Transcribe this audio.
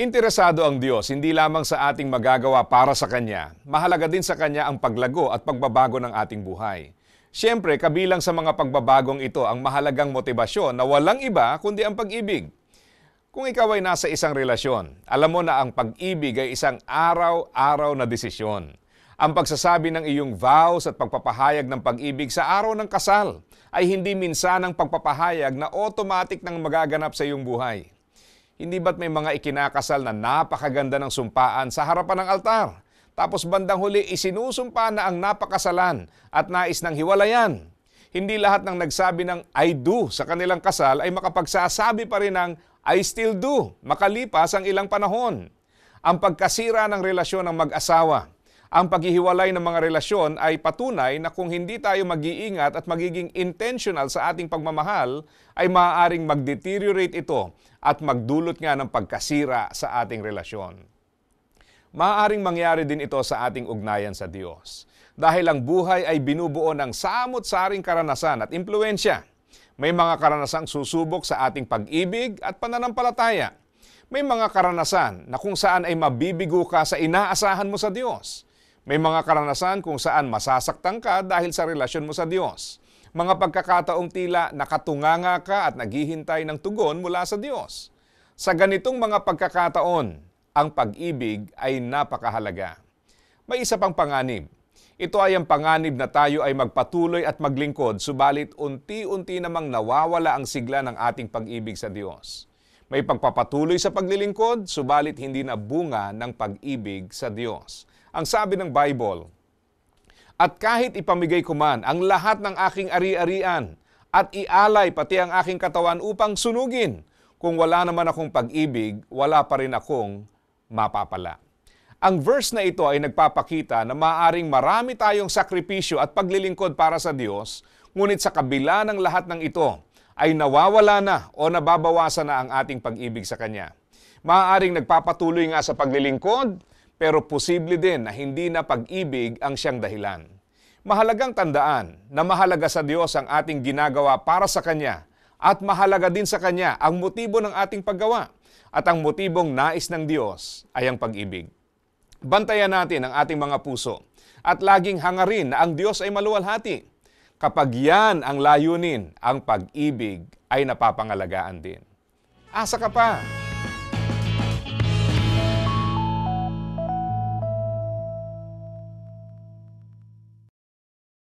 Interesado ang Diyos hindi lamang sa ating magagawa para sa Kanya, mahalaga din sa Kanya ang paglago at pagbabago ng ating buhay. Siyempre, kabilang sa mga pagbabagong ito ang mahalagang motibasyon na walang iba kundi ang pag-ibig. Kung ikaw ay nasa isang relasyon, alam mo na ang pag-ibig ay isang araw-araw na desisyon. Ang pagsasabi ng iyong vows at pagpapahayag ng pag-ibig sa araw ng kasal ay hindi minsanang pagpapahayag na automatic nang magaganap sa iyong buhay. Hindi ba't may mga ikinakasal na napakaganda ng sumpaan sa harapan ng altar? Tapos bandang huli isinusumpa na ang napakasalan at nais ng hiwalayan. Hindi lahat ng nagsabi ng I do sa kanilang kasal ay makapagsasabi pa rin ng I still do makalipas ang ilang panahon. Ang pagkasira ng relasyon ng mag-asawa, ang paghihiwalay ng mga relasyon ay patunay na kung hindi tayo mag-iingat at magiging intentional sa ating pagmamahal, ay maaaring mag-deteriorate ito at magdulot nga ng pagkasira sa ating relasyon. Maaaring mangyari din ito sa ating ugnayan sa Diyos. Dahil ang buhay ay binubuo ng samot-saring karanasan at impluensya. May mga karanasang susubok sa ating pag-ibig at pananampalataya. May mga karanasan na kung saan ay mabibigo ka sa inaasahan mo sa Diyos. May mga karanasan kung saan masasaktan ka dahil sa relasyon mo sa Diyos mga pagkakataong tila nakatunganga ka at naghihintay ng tugon mula sa Diyos. Sa ganitong mga pagkakataon, ang pag-ibig ay napakahalaga. May isa pang panganib. Ito ay ang panganib na tayo ay magpatuloy at maglingkod, subalit unti-unti namang nawawala ang sigla ng ating pag-ibig sa Diyos. May pagpapatuloy sa paglilingkod, subalit hindi na bunga ng pag-ibig sa Diyos. Ang sabi ng Bible, at kahit ipamigay ko man ang lahat ng aking ari-arian at ialay pati ang aking katawan upang sunugin, kung wala naman akong pag-ibig, wala pa rin akong mapapala. Ang verse na ito ay nagpapakita na maaring marami tayong sakripisyo at paglilingkod para sa Diyos, ngunit sa kabila ng lahat ng ito, ay nawawala na o nababawasan na ang ating pag-ibig sa Kanya. Maaaring nagpapatuloy nga sa paglilingkod, pero posible din na hindi na pag-ibig ang siyang dahilan. Mahalagang tandaan na mahalaga sa Diyos ang ating ginagawa para sa Kanya at mahalaga din sa Kanya ang motibo ng ating paggawa at ang motibong nais ng Diyos ay ang pag-ibig. Bantayan natin ang ating mga puso at laging hangarin na ang Diyos ay maluwalhati. Kapag yan ang layunin, ang pag-ibig ay napapangalagaan din. Asa ka pa?